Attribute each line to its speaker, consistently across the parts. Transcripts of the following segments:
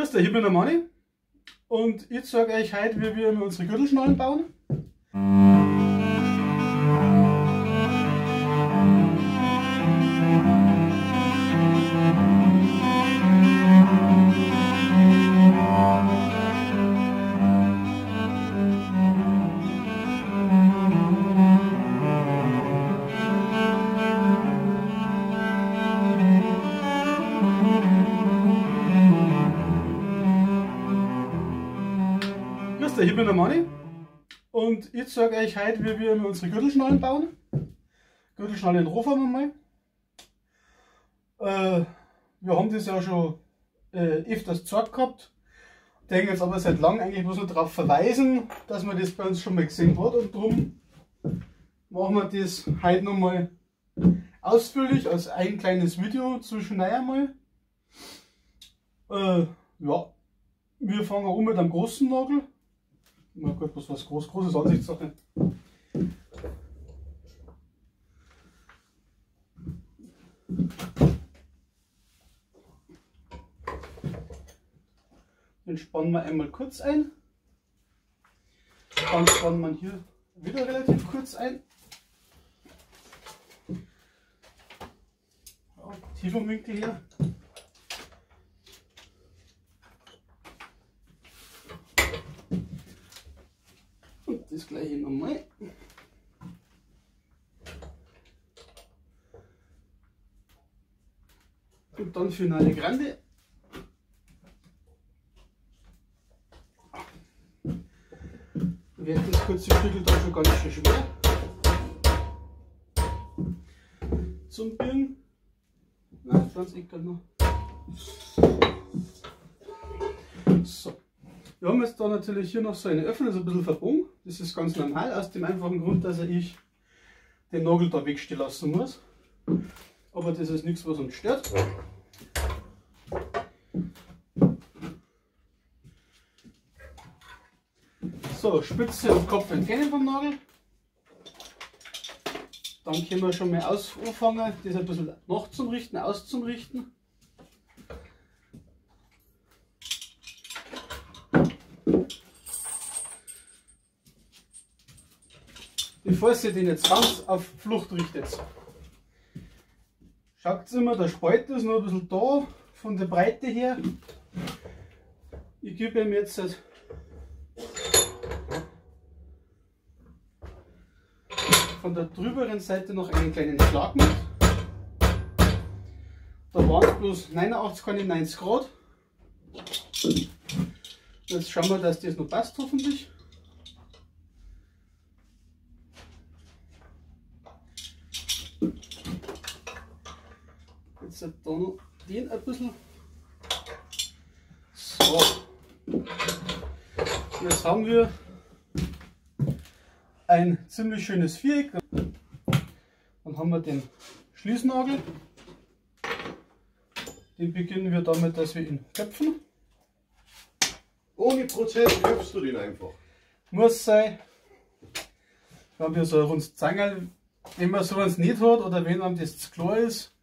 Speaker 1: Grüß dich, ich bin der Manni und ich zeige euch heute, wie wir unsere Gürtelschnallen bauen. Ich bin der Manni und ich zeige euch heute, wie wir unsere Gürtelschnallen bauen. Gürtelschnalle in Rohform einmal. Äh, wir haben das ja schon äh, öfters gezeigt gehabt. Denke jetzt aber seit langem eigentlich bloß noch darauf verweisen, dass man das bei uns schon mal gesehen hat und darum machen wir das heute nochmal ausführlich als ein kleines Video zwischen einmal. Äh, ja, wir fangen an mit einem großen Nagel. Na gut, was was groß, großes Ansichtssache. Den spannen wir einmal kurz ein. Dann spannen wir hier wieder relativ kurz ein. Tiefer Winkel her. Und das gleiche nochmal. Und Finale Grande. Wird das kurze Stückel dann schon ganz schön schwer. Zum Birnen. Nein, ganz egal noch. So. Wir haben jetzt da natürlich hier noch so eine Öffnung, ist ein bisschen verbogen. Das ist ganz normal, aus dem einfachen Grund, dass ich den Nagel da wegstehen lassen muss. Aber das ist nichts, was uns stört. So, Spitze und Kopf entfernen vom Nagel. Dann können wir schon mal anfangen, das ein bisschen nachzurichten, auszurichten. Bevor ihr den jetzt ganz auf Flucht richtet, schaut immer, der Spalt ist noch ein bisschen da, von der Breite her. Ich gebe ihm jetzt das von der drüberen Seite noch einen kleinen Schlag mit. Da waren es bloß 89, keine 90 Grad. Jetzt schauen wir, dass das noch passt hoffentlich. Jetzt da noch den ein bisschen. So. Jetzt haben wir ein ziemlich schönes Viereck. Dann haben wir den Schließnagel. Den beginnen wir damit, dass wir ihn köpfen.
Speaker 2: Ohne Prozess köpfst du den einfach.
Speaker 1: Muss sein. Wir haben hier so ein rundes Zangerl. Wenn man sowas nicht hat oder wenn einem das zu klar ist,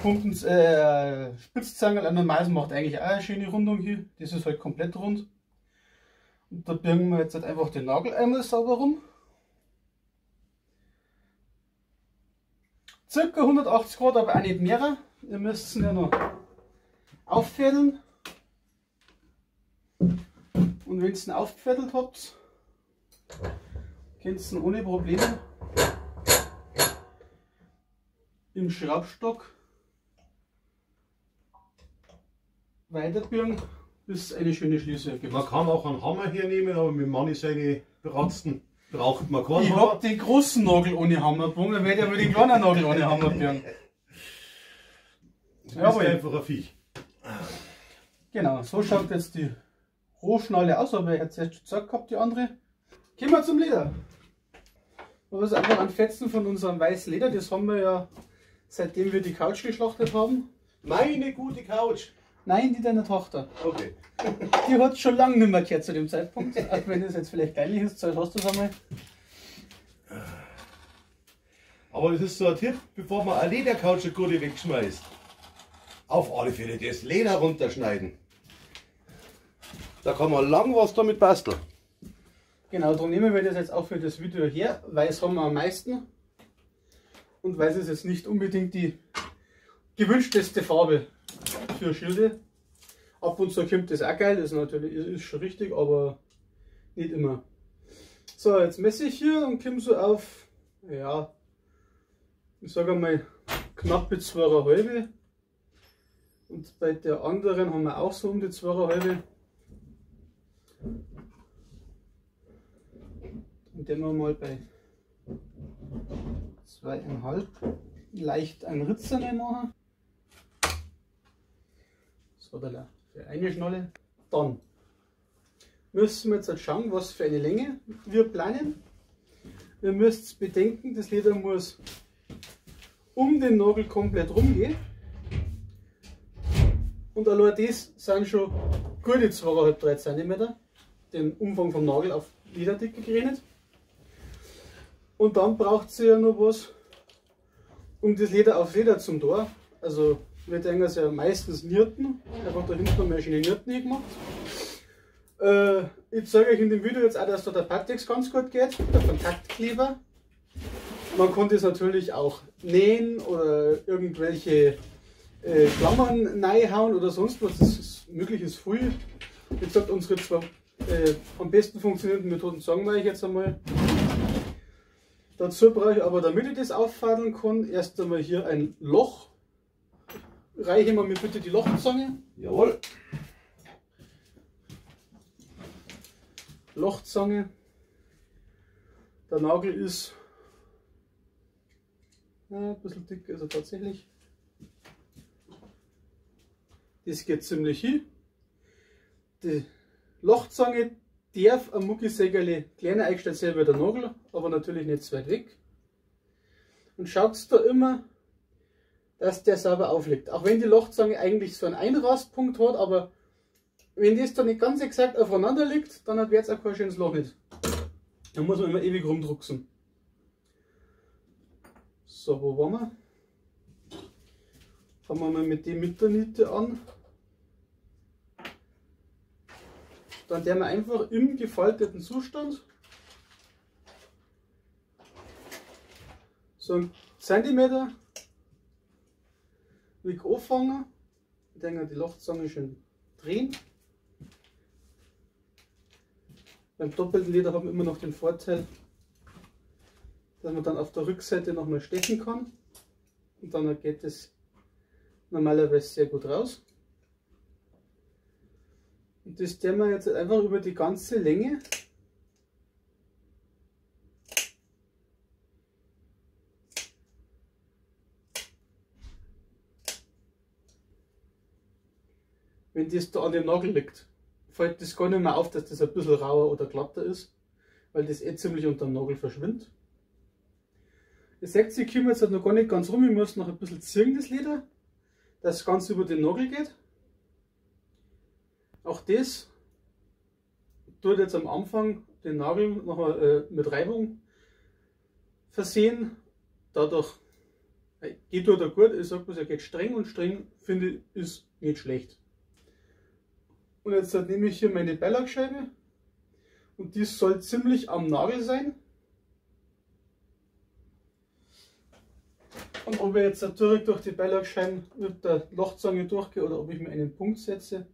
Speaker 1: kommt ein äh, Spitzzangerl. Ein normales macht eigentlich auch eine schöne Rundung hier. Das ist halt komplett rund. Da birgen wir jetzt halt einfach den Nagel einmal sauber rum. Circa 180 Grad, aber auch nicht mehr. Ihr müsst ihn ja noch auffädeln. Und wenn ihr ihn aufgefädelt habt, könnt ihr ihn ohne Probleme im Schraubstock weiterbirgen, bis eine schöne Schließe ergibt.
Speaker 2: Man kann auch einen Hammer hernehmen, aber mit Manni seine Bratzen braucht man keinen
Speaker 1: Ich
Speaker 2: Hammer.
Speaker 1: hab den großen Nagel ohne Hammer gebrungen, dann werde ich aber den kleinen Nagel ohne Hammer.
Speaker 2: Du bist
Speaker 1: Jawohl.
Speaker 2: einfach ein Viech.
Speaker 1: Genau, so schaut jetzt die Rohschnalle aus, aber ich jetzt erst schon gesagt gehabt, die andere. Gehen wir zum Leder. Das ist einfach ein Fetzen von unserem weißen Leder, das haben wir ja seitdem wir die Couch geschlachtet haben.
Speaker 2: Meine gute Couch.
Speaker 1: Nein, die deiner Tochter.
Speaker 2: Okay.
Speaker 1: Die hat schon lange nicht mehr gehört zu dem Zeitpunkt. Auch wenn das jetzt vielleicht kleinlich ist, Zeit hast du es einmal.
Speaker 2: Aber das ist so ein Tipp, bevor man eine Ledercouch eine gute wegschmeißt. Auf alle Fälle das Leder runterschneiden. Da kann man lang was damit basteln.
Speaker 1: Genau, darum nehmen wir das jetzt auch für das Video her. Weiß haben wir am meisten. Und weiß ist jetzt nicht unbedingt die gewünschteste Farbe für Schilde. Ab und zu kommt das auch geil, das ist natürlich ist schon richtig, aber nicht immer. So, jetzt messe ich hier und komme so auf, ja, ich sage mal knappe 2,5. Und bei der anderen haben wir auch so um die 2,5. Und den wir mal bei 2,5 leicht ein Ritzer machen. So, da für eine Schnalle. Dann müssen wir jetzt schauen, was für eine Länge wir planen. Ihr müsst bedenken, das Leder muss um den Nagel komplett rumgehen. Und allein das sind schon gute 2,5-3 cm, den Umfang vom Nagel auf Lederdicke gerechnet. Und dann braucht sie ja noch was, um das Leder auf Leder zum Tor. Also wir denken es ja meistens Nierten. Einfach da hinten haben schöne Nierten gemacht. Äh, ich zeige euch in dem Video jetzt auch, dass da der Patix ganz gut geht, der Kontaktkleber. Man konnte es natürlich auch nähen oder irgendwelche äh, Klammern reinhauen oder sonst was. Das ist möglich ist früh. Wie gesagt, unsere zwei äh, am besten funktionierenden Methoden sagen wir euch jetzt einmal. Dazu brauche ich aber, damit ich das auffadeln kann, erst einmal hier ein Loch reiche wir mir bitte die Lochzange.
Speaker 2: Jawohl.
Speaker 1: Lochzange. Der Nagel ist ja, ein bisschen dick, also tatsächlich. Das geht ziemlich hin. Die Lochzange darf am Muckisägerle kleiner eingestellt sein wie der Nagel, aber natürlich nicht zu weit weg. Und schaut da immer, dass der sauber aufliegt. Auch wenn die Lochzange eigentlich so einen Einrastpunkt hat, aber wenn das da nicht ganz exakt aufeinander liegt, dann wird es auch kein schönes Loch nicht. Da muss man immer ewig rumdrucksen. So, wo waren wir? Fangen wir mal mit der Mitterniete an. Dann der wir einfach im gefalteten Zustand so einen Zentimeter Weg anfangen. Ich denke, die Lochzange schön drehen. Beim doppelten Leder haben wir immer noch den Vorteil, dass man dann auf der Rückseite nochmal stechen kann. Und dann geht es normalerweise sehr gut raus. Und das tun wir jetzt einfach über die ganze Länge wenn das da an dem Nagel liegt, fällt das gar nicht mehr auf, dass das ein bisschen rauer oder glatter ist, weil das eh ziemlich unter dem Nagel verschwindet. Ihr seht, ich komme jetzt noch gar nicht ganz rum, ich muss noch ein bisschen ziehen, das Leder, dass es ganz über den Nagel geht. Auch das tut jetzt am Anfang den Nagel noch äh, mit Reibung versehen. Dadurch äh, geht er gut, ich sage bloß, er geht streng und streng finde ich ist nicht schlecht. Und jetzt nehme ich hier meine Beilagscheibe und die soll ziemlich am Nagel sein. Und ob ich jetzt direkt durch die Beilagscheiben mit der Lochzange durchgehe oder ob ich mir einen Punkt setze,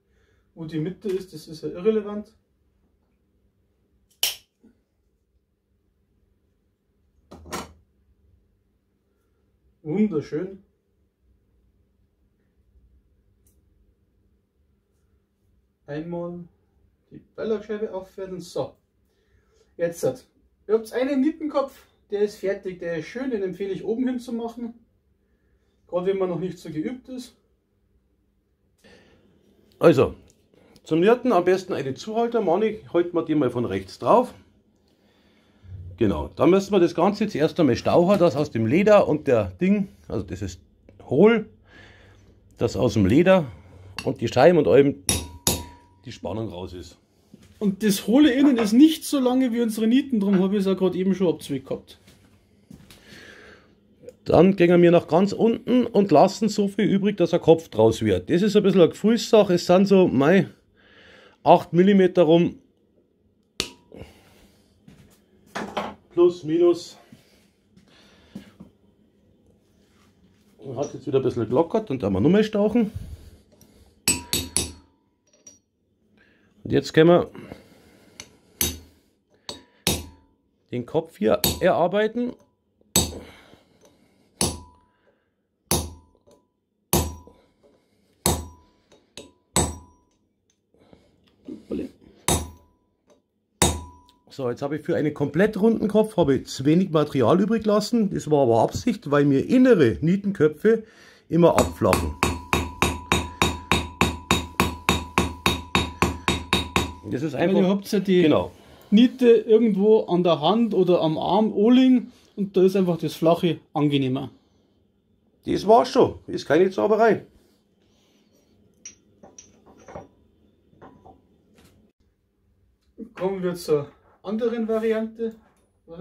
Speaker 1: wo die Mitte ist, das ist ja irrelevant. Wunderschön. Einmal die Beilagescheibe auffädeln. So, jetzt hat. Ihr habt einen Nittenkopf, der ist fertig, der ist schön, den empfehle ich oben hin zu machen. Gerade wenn man noch nicht so geübt ist.
Speaker 2: Also, zum Nierten am besten eine Zuhalter. Mani, halten wir die mal von rechts drauf. Genau, dann müssen wir das Ganze zuerst einmal stauchen, das aus dem Leder und der Ding, also das ist hohl, das aus dem Leder und die Scheiben und allem die Spannung raus ist.
Speaker 1: Und das hohle Innen ist nicht so lange wie unsere Nieten, darum habe ich es ja gerade eben schon abzwickt gehabt.
Speaker 2: Dann gehen wir nach ganz unten und lassen so viel übrig, dass ein Kopf draus wird. Das ist ein bisschen eine Gefühlssache. Es sind so mei, 8 mm rum. Plus, minus. Hat jetzt wieder ein bisschen gelockert und da wir nochmal stauchen. Jetzt können wir den Kopf hier erarbeiten. So, jetzt habe ich für einen komplett runden Kopf habe zu wenig Material übrig lassen. Das war aber Absicht, weil mir innere Nietenköpfe immer abflachen.
Speaker 1: Das ist einfach. Weil ihr habt ja die genau. Niete irgendwo an der Hand oder am Arm anliegen und da ist einfach das Flache angenehmer.
Speaker 2: Das war's schon. Ist keine Zauberei.
Speaker 1: Kommen wir zur anderen Variante.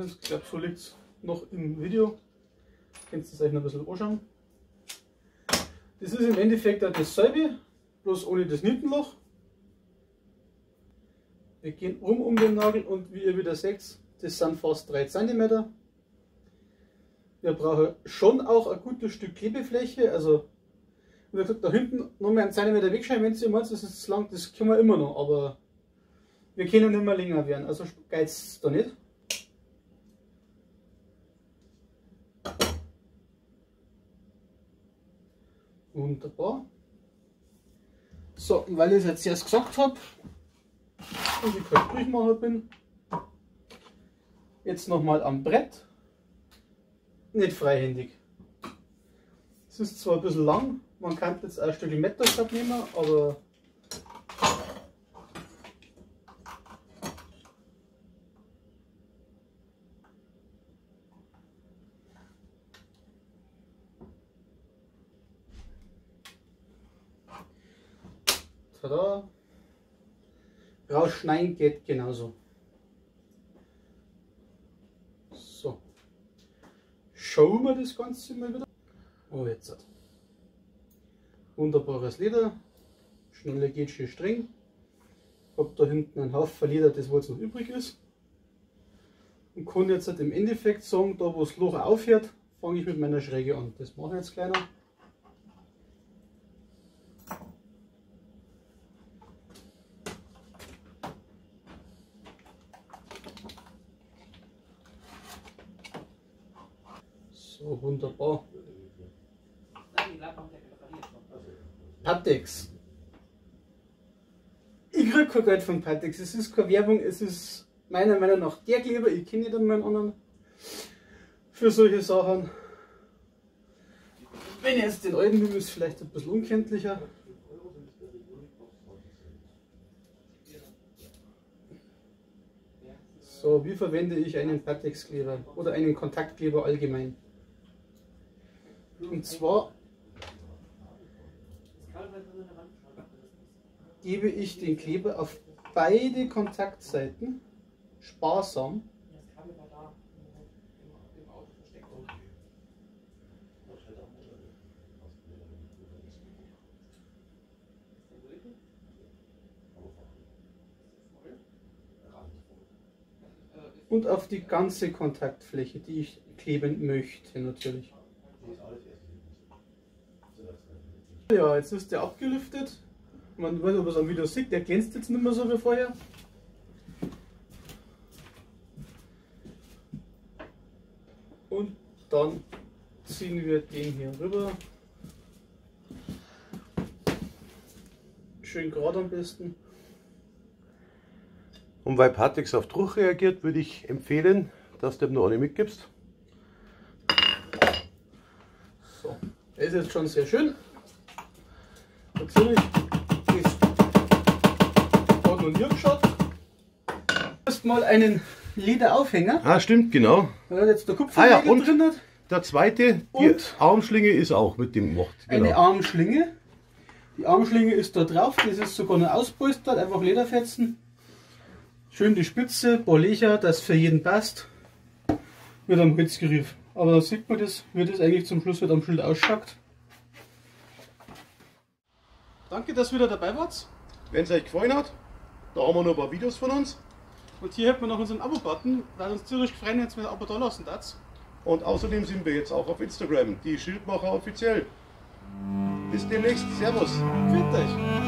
Speaker 1: Ich glaube, so liegt es noch im Video. Könnt ihr es euch noch ein bisschen anschauen. Das ist im Endeffekt auch dasselbe, bloß ohne das Nietenloch. Wir gehen um um den Nagel und wie ihr wieder seht, das sind fast 3 cm. Wir brauchen schon auch ein gutes Stück Klebefläche, also wie gesagt, da hinten noch mal einen Zentimeter wegschneiden, wenn ihr meint, das ist zu lang, das können wir immer noch, aber wir können nicht mehr länger werden, also geizt da nicht. Wunderbar. So, weil ich es jetzt erst gesagt habe und ich kein Durchmacher bin, jetzt nochmal am Brett, nicht freihändig. Es ist zwar ein bisschen lang, man kann jetzt ein Stück Metastab nehmen, aber Tada. Rausschneiden geht genauso. So. Schauen wir das Ganze mal wieder. Oh, jetzt. Wunderbares Leder. Schneller geht schön streng. Hab da hinten einen Haufen Leder, das was noch übrig ist. Und kann jetzt im Endeffekt sagen, da wo das Loch aufhört, fange ich mit meiner Schräge an. Das mache ich jetzt kleiner. So, wunderbar. Patex. Ich kriege kein Geld von Patex. Es ist keine Werbung, es ist meiner Meinung nach der Kleber. Ich kenne nicht einmal einen anderen für solche Sachen. Wenn ich jetzt den alten nehme, ist es vielleicht ein bisschen unkenntlicher. So, wie verwende ich einen Patex-Kleber oder einen Kontaktkleber allgemein? Und zwar gebe ich den Kleber auf beide Kontaktseiten sparsam und auf die ganze Kontaktfläche, die ich kleben möchte natürlich. Ja, jetzt ist der abgelüftet. Man weiß, ob man es am Video sieht, der glänzt jetzt nicht mehr so wie vorher. Und dann ziehen wir den hier rüber. Schön gerade am besten.
Speaker 2: Und weil Patex auf Druck reagiert, würde ich empfehlen, dass du ihm noch eine mitgibst.
Speaker 1: So, er ist jetzt schon sehr schön. Natürlich nie geschaut. Erstmal einen Lederaufhänger.
Speaker 2: Ah, stimmt, genau.
Speaker 1: Weil jetzt der Kupfer ah, ja,
Speaker 2: und drin hat. Der zweite, die Armschlinge ist auch mit dem gemacht.
Speaker 1: Genau. Eine Armschlinge. Die Armschlinge ist da drauf, das ist sogar noch auspolstert, einfach Lederfetzen. Schön die Spitze, Bolecher, das für jeden passt. Mit einem Holzgriff. Aber da sieht man das, wie das eigentlich zum Schluss wird am Schild ausschaut. Danke, dass ihr wieder dabei wart.
Speaker 2: Wenn es euch gefallen hat, Da haben wir noch ein paar Videos von uns.
Speaker 1: Und hier hätten wir noch unseren Abo-Button, weil uns tierisch freuen, wenn ihr ein Abo da lassen das.
Speaker 2: Und außerdem sind wir jetzt auch auf Instagram, die Schildmacher offiziell. Bis demnächst. Servus.
Speaker 1: Für euch.